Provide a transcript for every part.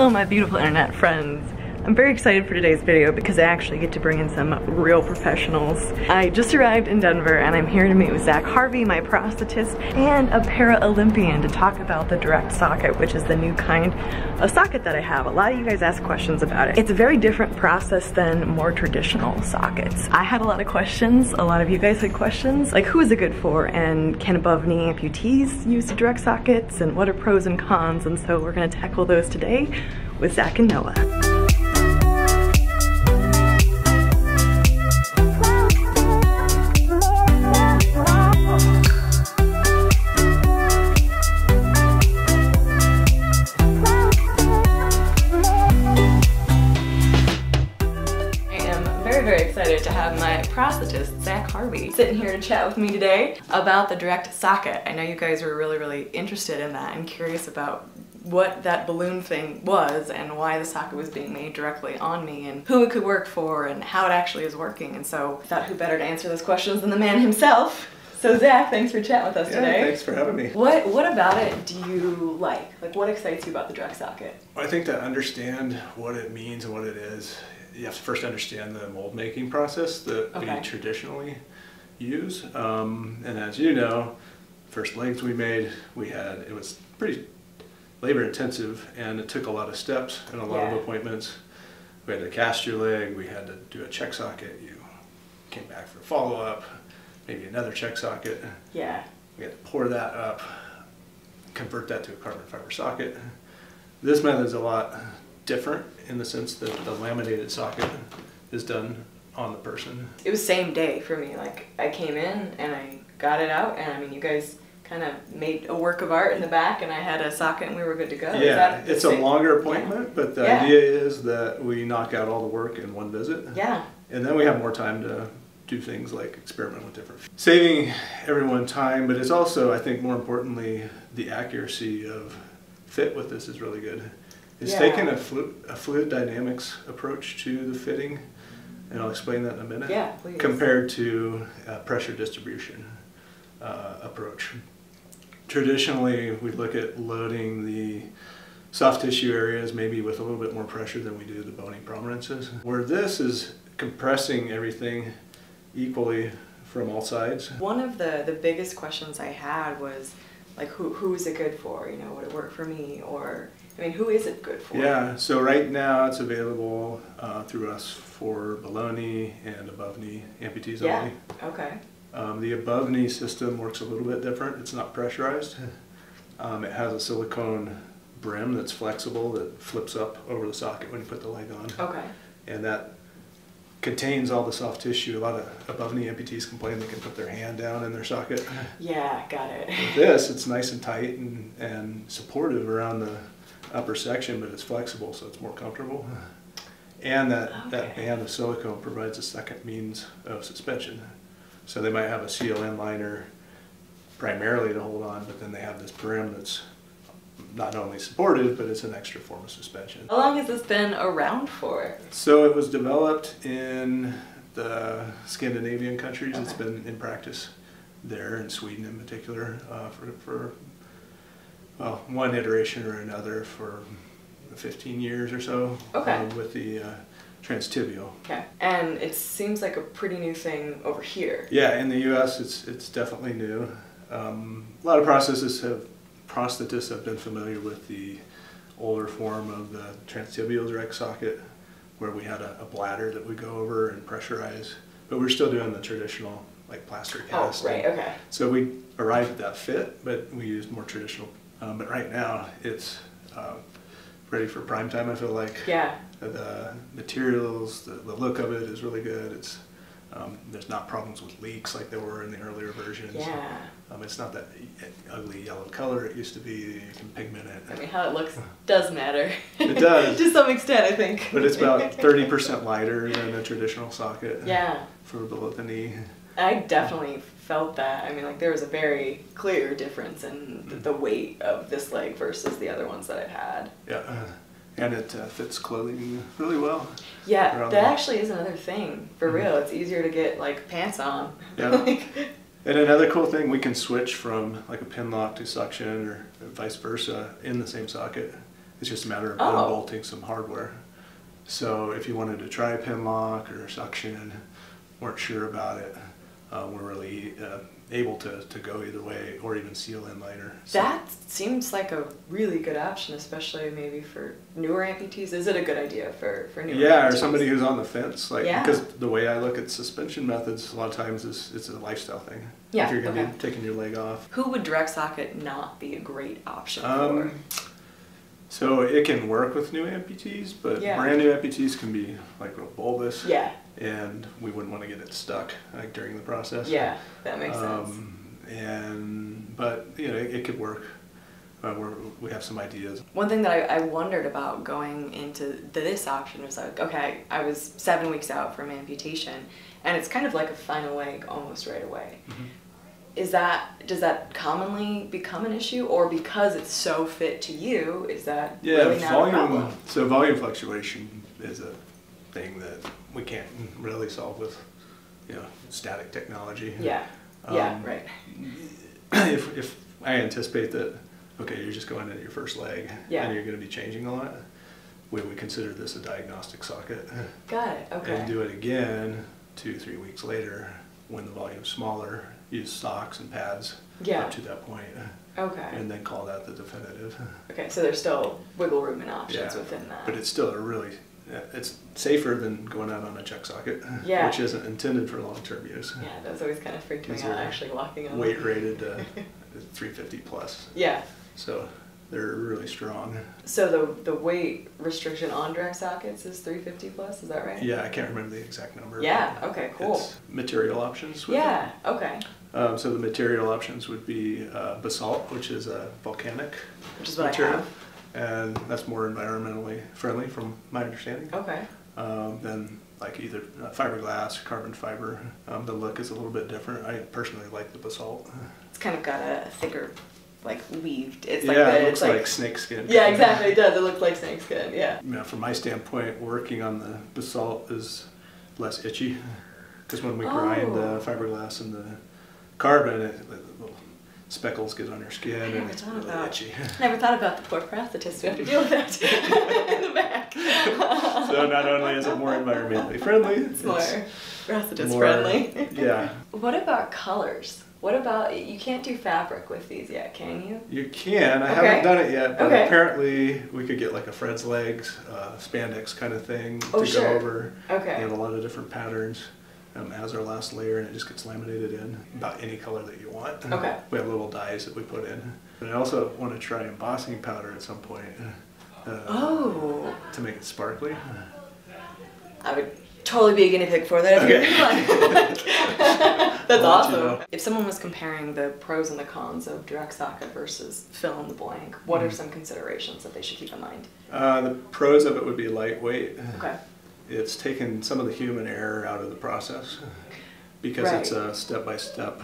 Hello my beautiful internet friends. I'm very excited for today's video because I actually get to bring in some real professionals. I just arrived in Denver and I'm here to meet with Zach Harvey, my prosthetist, and a para-Olympian to talk about the direct socket, which is the new kind of socket that I have. A lot of you guys ask questions about it. It's a very different process than more traditional sockets. I had a lot of questions, a lot of you guys had questions, like who is it good for and can above knee amputees use direct sockets and what are pros and cons and so we're gonna tackle those today with Zach and Noah. To chat with me today about the direct socket. I know you guys were really, really interested in that and curious about what that balloon thing was and why the socket was being made directly on me and who it could work for and how it actually is working. And so I thought who better to answer those questions than the man himself. So Zach, thanks for chatting with us yeah, today. thanks for having me. What what about it do you like? Like what excites you about the direct socket? I think to understand what it means and what it is, you have to first understand the mold making process that okay. we traditionally use. Um, and as you know, first legs we made, we had, it was pretty labor intensive and it took a lot of steps and a lot yeah. of appointments. We had to cast your leg, we had to do a check socket, you came back for follow up, maybe another check socket. Yeah. We had to pour that up, convert that to a carbon fiber socket. This method is a lot different in the sense that the laminated socket is done on the person. It was same day for me. Like I came in and I got it out, and I mean, you guys kind of made a work of art in the back, and I had a socket, and we were good to go. Yeah, it's same? a longer appointment, yeah. but the yeah. idea is that we knock out all the work in one visit. Yeah. And then we have more time to do things like experiment with different saving everyone time but it's also i think more importantly the accuracy of fit with this is really good it's yeah. taken a, flu a fluid dynamics approach to the fitting, and I'll explain that in a minute. Yeah, please. Compared to pressure distribution uh, approach. Traditionally, we look at loading the soft tissue areas maybe with a little bit more pressure than we do the bony prominences. Where this is compressing everything equally from all sides. One of the, the biggest questions I had was like who, who is it good for? You know, would it work for me? Or I mean, who is it good for? Yeah, so right now it's available uh, through us for below knee and above knee amputees yeah. only. Okay. Um, the above knee system works a little bit different. It's not pressurized. Um, it has a silicone brim that's flexible that flips up over the socket when you put the leg on. Okay. And that contains all the soft tissue. A lot of above knee amputees complain they can put their hand down in their socket. Yeah, got it. With this, it's nice and tight and, and supportive around the upper section, but it's flexible, so it's more comfortable. And that, okay. that band of silicone provides a second means of suspension. So they might have a seal-in liner primarily to hold on, but then they have this brim that's not only supportive, but it's an extra form of suspension. How long has this been around for? So it was developed in the Scandinavian countries. Okay. It's been in practice there, in Sweden in particular, uh, for, for well, one iteration or another for 15 years or so. Okay. Um, with the uh, transtibial. Okay. And it seems like a pretty new thing over here. Yeah, in the U.S. it's it's definitely new. Um, a lot of processes have prosthetists have been familiar with the older form of the transtibial direct socket, where we had a, a bladder that we go over and pressurize, but we're still doing the traditional like plaster cast. Oh, right. Okay. So we arrived at that fit, but we used more traditional um, but right now, it's uh, ready for prime time. I feel like. Yeah. The materials, the, the look of it is really good. It's um, there's not problems with leaks like there were in the earlier versions. Yeah. Um, it's not that ugly yellow color it used to be. You can pigment it. I mean, how it looks does matter. It does. to some extent, I think. But it's about 30% lighter than a traditional socket. Yeah. For below the knee. I definitely felt that. I mean, like there was a very clear difference in the, the weight of this leg versus the other ones that I've had. Yeah, uh, and it uh, fits clothing really well. Yeah, that actually is another thing for mm-hmm. real. It's easier to get like pants on. Yeah. like, and another cool thing, we can switch from like a pin lock to suction or vice versa in the same socket. It's just a matter of Oh. unbolting some hardware. So if you wanted to try pin lock or suction, weren't sure about it, uh, we're really uh, able to, to go either way or even seal in later. So- That seems like a really good option, especially maybe for newer amputees. Is it a good idea for, for newer Yeah, or somebody who's on the fence, like Yeah. because the way I look at suspension methods, a lot of times is it's a lifestyle thing. Yeah, if you're gonna okay. be taking your leg off. Who would direct socket not be a great option Um, so it can work with new amputees, but Yeah. brand new amputees can be like real bulbous. Yeah, And we wouldn't want to get it stuck like during the process. yeah, that makes sense. Um, and but you know it, it could work. Uh, we're, we have some ideas. One thing that I, I wondered about going into this option was like, okay, I was seven weeks out from amputation, and it's kind of like a final leg almost right away. Mm-hmm. Is that does that commonly become an issue, or because it's so fit to you, is that Yeah, really not volume. So volume fluctuation is a thing that we can't really solve with you know static technology. Yeah, yeah, Um, right. if, if I anticipate that, okay, you're just going into your first leg Yeah. and you're going to be changing a lot, we would consider this a diagnostic socket. Got it. Okay. And do it again two, three weeks later when the volume's smaller, use socks and pads Yeah. up to that point, Okay. and then call that the definitive. Okay, so there's still wiggle room and options Yeah, within that. But it's still a really, it's safer than going out on a check socket, Yeah. which isn't intended for long-term use. yeah, that was always kind of freaked me out actually walking on. Weight rated uh, 350 plus, Yeah. so they're really strong. So the the weight restriction on direct sockets is 350 plus. Is that right? Yeah, I can't remember the exact number. Yeah, okay, cool. It's material options. with it. Yeah. Okay. Um, so the material options would be uh, basalt, which is a volcanic Which is what material, I have. And that's more environmentally friendly, from my understanding. Okay. Um, than like either uh, fiberglass, carbon fiber. Um, the look is a little bit different. I personally like the basalt. It's kind of got a thicker, like weaved. It's like yeah, the, it looks it's like, snake skin. Yeah, exactly. It does. It looks like snake skin. Yeah. You know, from my standpoint, working on the basalt is less itchy because when we grind Oh. the fiberglass and the carbon, it, little speckles get on your skin I and never it's thought really about. itchy. Never thought about the poor prosthetist who have to deal with that in the back. so not only is it more environmentally friendly, It's more prosthetist more- friendly. yeah, What about colors? What about you can't do fabric with these yet, can you? you can. I Okay. haven't done it yet, but Okay. apparently we could get like a Fred's legs, uh, spandex kind of thing Oh, to sure. go over. Okay. We have a lot of different patterns um, as our last layer, and it just gets laminated in about any color that you want. Okay. We have little dyes that we put in. And I also want to try embossing powder at some point uh, Oh, to make it sparkly. I would totally be a guinea pig for that. if you're fun. That's I'll let you awesome. know. If someone was comparing the pros and the cons of direct socket versus fill in the blank, what Mm-hmm. are some considerations that they should keep in mind? Uh, the pros of it would be lightweight. Okay. It's taken some of the human error out of the process because it's a step-by-step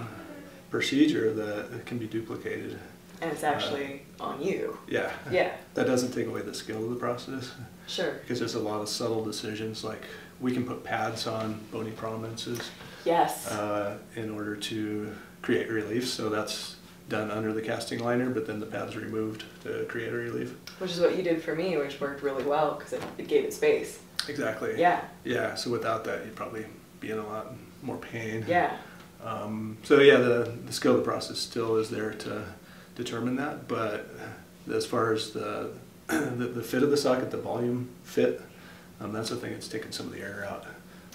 procedure that can be duplicated. And it's actually on you. Yeah. Yeah, That doesn't take away the skill of the process sure. because there's a lot of subtle decisions like we can put pads on bony prominences Yes. uh, in order to create relief. So that's done under the casting liner, but then the pad's removed to create a relief. which is what you did for me, which worked really well because it, it gave it space. Exactly. Yeah. Yeah. So without that, you'd probably be in a lot more pain. Yeah. Um, so yeah, the, the skill of the process still is there to determine that, but as far as the the, the fit of the socket, the volume fit, um, that's the thing that's taken some of the air out.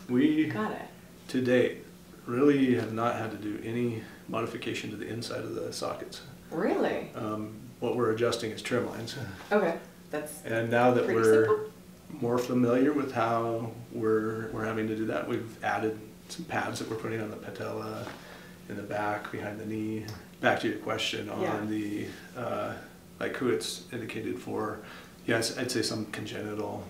We Got it. to date really have not had to do any modification to the inside of the sockets. Really? Um, what we're adjusting is trim lines, Okay. That's and now that we're simple. More familiar with how we're we're having to do that, we've added some pads that we're putting on the patella, in the back, behind the knee. Back to your question on Yeah. the uh, like who it's indicated for. Yes, I'd say some congenital,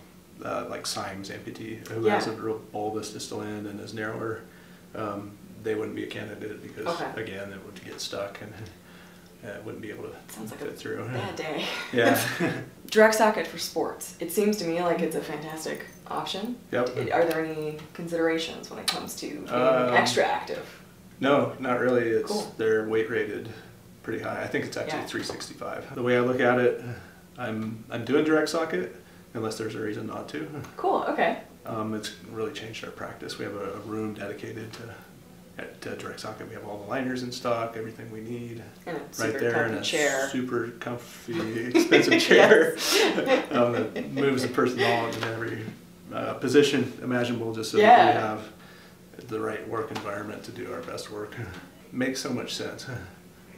uh, like Syme's amputee who has a real bulbous distal end and is narrower. Um, they wouldn't be a candidate because Okay. again, it would get stuck and uh, it wouldn't be able to sounds like a through. bad day. Yeah. Direct socket for sports. It seems to me like it's a fantastic option. Yep. Are there any considerations when it comes to being Um, extra active? No, not really. It's Cool. they're weight rated pretty high. I think it's actually Yeah. 365. The way I look at it, I'm I'm doing direct socket unless there's a reason not to. Cool. Okay. Um, it's really changed our practice. We have a, a room dedicated to at uh, direct socket. We have all the liners in stock, everything we need, right there in a chair. super comfy, expensive chair um, that moves the person on in every uh, position imaginable, just so yeah. that we have the right work environment to do our best work. Makes so much sense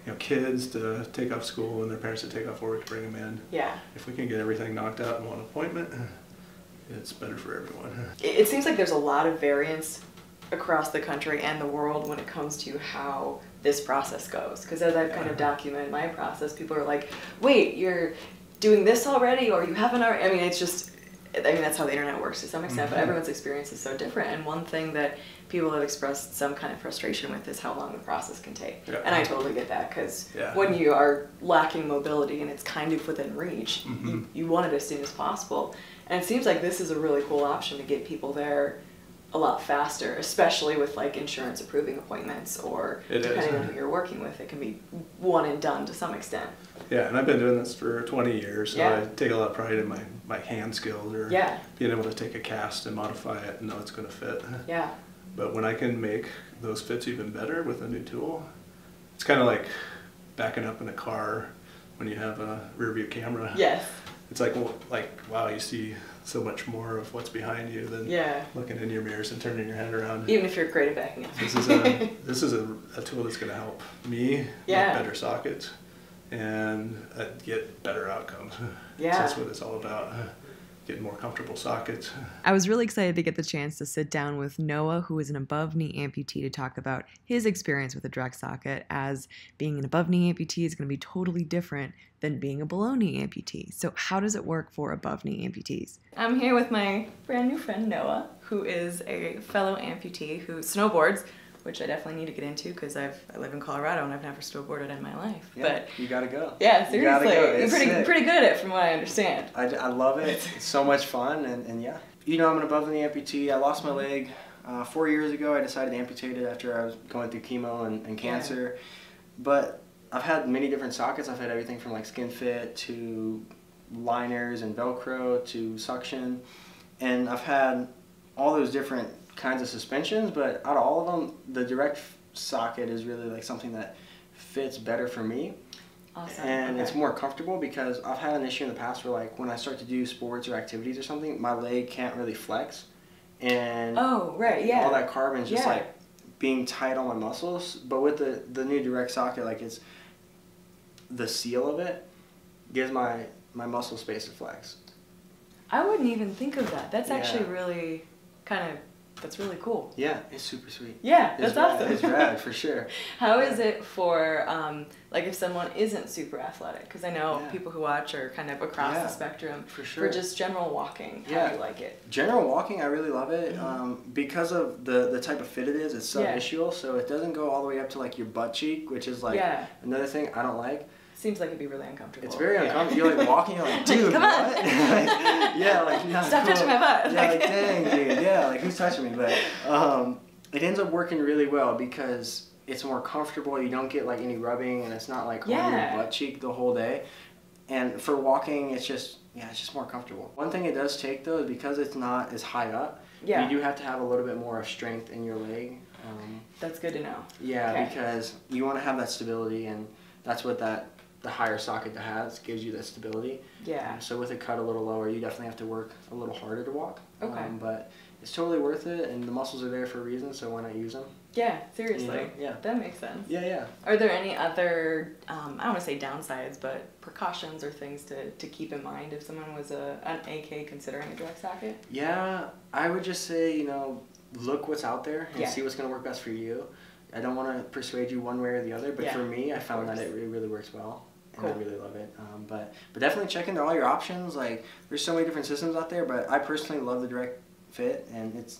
you know, kids to take off school and their parents to take off work to bring them in. Yeah. If we can get everything knocked out in one appointment, it's better for everyone. It seems like there's a lot of variance across the country and the world when it comes to how this process goes. Because as I've kind of documented my process, people are like, wait, you're doing this already or you haven't already? I mean, it's just, I mean, that's how the internet works to some extent, mm-hmm. but everyone's experience is so different. And one thing that people have expressed some kind of frustration with is how long the process can take. Yeah. And I totally get that because yeah. when you are lacking mobility and it's kind of within reach, mm-hmm. you, you want it as soon as possible. And it seems like this is a really cool option to get people there a lot faster, especially with like insurance approving appointments or it depending is. on who you're working with, it can be one and done to some extent. Yeah, and I've been doing this for 20 years, so yeah. I take a lot of pride in my, my hand skills or yeah. being able to take a cast and modify it and know it's going to fit. Yeah. But when I can make those fits even better with a new tool, it's kind of like backing up in a car when you have a rear view camera. Yes. It's like like wow, you see so much more of what's behind you than yeah. looking in your mirrors and turning your head around. Even if you're great at backing up. this is a this is a, a tool that's going to help me yeah. make better sockets and uh, get better outcomes. Yeah, so that's what it's all about getting more comfortable sockets. I was really excited to get the chance to sit down with Noah, who is an above knee amputee, to talk about his experience with a direct socket, as being an above knee amputee is going to be totally different than being a below knee amputee. So, how does it work for above knee amputees? I'm here with my brand new friend Noah, who is a fellow amputee who snowboards which I definitely need to get into because I've I live in Colorado and I've never snowboarded in my life. Yeah, but you gotta go. Yeah, seriously, you are pretty sick. pretty good at it from what I understand. I, I love it. It's so much fun and, and yeah. You know, I'm an above knee amputee. I lost my leg uh, four years ago. I decided to amputate it after I was going through chemo and, and cancer. Yeah. But I've had many different sockets. I've had everything from like skin fit to liners and Velcro to suction, and I've had all those different kinds of suspensions, but out of all of them, the direct socket is really like something that fits better for me. Awesome. And okay. it's more comfortable because I've had an issue in the past where like when I start to do sports or activities or something, my leg can't really flex. And oh right, yeah. All that carbon's just yeah. like being tight on my muscles. But with the the new direct socket, like it's the seal of it gives my my muscle space to flex. I wouldn't even think of that. That's yeah. actually really kind of that's really cool. Yeah, it's super sweet. Yeah, that's it's awesome. Rad. It's rad for sure. How is it for um, like if someone isn't super athletic? Because I know yeah. people who watch are kind of across yeah, the spectrum. For sure. For just general walking, how yeah. do you like it? General walking, I really love it mm-hmm. um, because of the the type of fit it is. It's sub-ischial, so it doesn't go all the way up to like your butt cheek, which is like another thing I don't like. Seems like it'd be really uncomfortable. It's very uncomfortable. You're like walking, you're like, dude, come on. like, yeah, like not stop cool. touching my butt. Yeah, like dang, dude. Yeah, like who's touching me? But um, it ends up working really well because it's more comfortable. You don't get like any rubbing, and it's not like yeah. on your butt cheek the whole day. And for walking, it's just yeah, it's just more comfortable. One thing it does take though is because it's not as high up. Yeah. You do have to have a little bit more of strength in your leg. Um, That's good to know. Yeah, okay. because you want to have that stability, and that's what that the higher socket that has gives you that stability. Yeah. Um, so with a cut a little lower, you definitely have to work a little harder to walk. Okay. Um, but it's totally worth it, and the muscles are there for a reason, so why not use them? Yeah, seriously. You know? Yeah. That makes sense. Yeah, yeah. Are there any other, um, I don't want to say downsides, but precautions or things to, to keep in mind if someone was a, an AK considering a direct socket? Yeah, I would just say, you know, look what's out there and yeah. see what's going to work best for you. I don't want to persuade you one way or the other, but yeah, for me, I found that it really, really works well cool. and I really love it. Um, but but definitely check into all your options. Like there's so many different systems out there, but I personally love the direct fit, and it's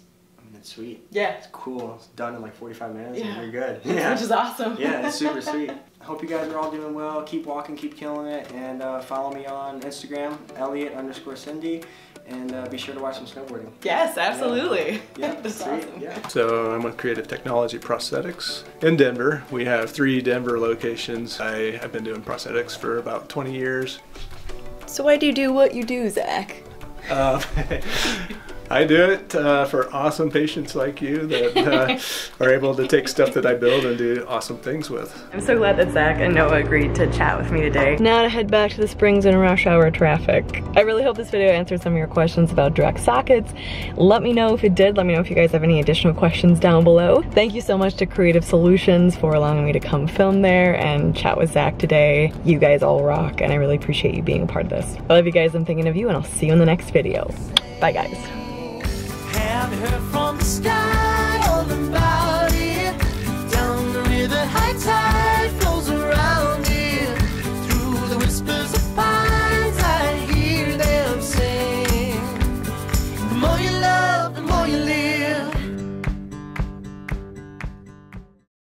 it's sweet. Yeah. It's cool. It's done in like 45 minutes, yeah. and you're good. Yeah. Which is awesome. yeah, it's super sweet. I hope you guys are all doing well. Keep walking, keep killing it, and uh, follow me on Instagram, Elliott underscore sendy and uh, be sure to watch some snowboarding. Yes, absolutely. Yeah, yeah that's awesome. Yeah. So I'm with Creative Technology Prosthetics in Denver. We have three Denver locations. I have been doing prosthetics for about 20 years. So why do you do what you do, Zach? Uh, I do it uh, for awesome patients like you that uh, are able to take stuff that I build and do awesome things with. I'm so glad that Zach and Noah agreed to chat with me today. Now to head back to the Springs in rush hour traffic. I really hope this video answered some of your questions about direct sockets. Let me know if it did. Let me know if you guys have any additional questions down below. Thank you so much to Creative Solutions for allowing me to come film there and chat with Zach today. You guys all rock and I really appreciate you being a part of this. I love you guys, I'm thinking of you and I'll see you in the next video. Bye guys her from the sky.